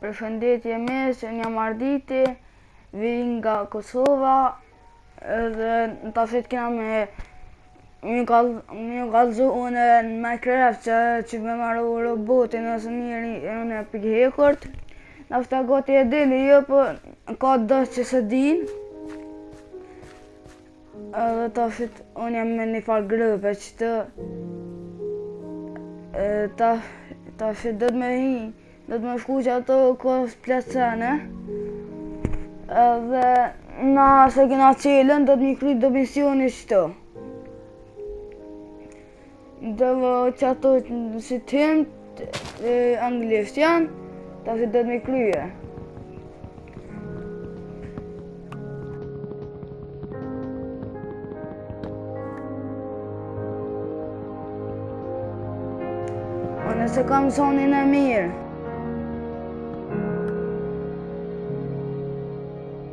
Përshëndetje miq, unë jam Arditi, vij nga Kosova, edhe ne tashti kena me ju kallëzu unë në Minecraft qysh me maru robotin ose njeriun e hekurt. Ndoshta e dini, jo, po ka do që s'e dinë. Edhe tashti, unë jam në një farë grope qëtu... Ta, tashti, do të me hi, do të me shku që ato kohës plecene. Edhe na s'e kena qelen, do të na kryhet dhe misioni qëtu. Dhe më që ato si thirret anglisht janë, tashti do të m'i krye. Po nëse kam zonin e mirë.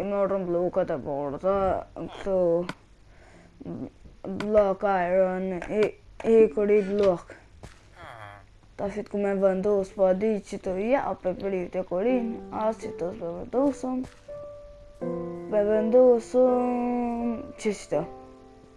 i morëm bllokat e bordha, këtu bllok iron i, hekuri bllok tashti ku me vendos pa, po di qëtu ja pe prej t'hekurit as që të së vendosëm me vendosëm qiqtu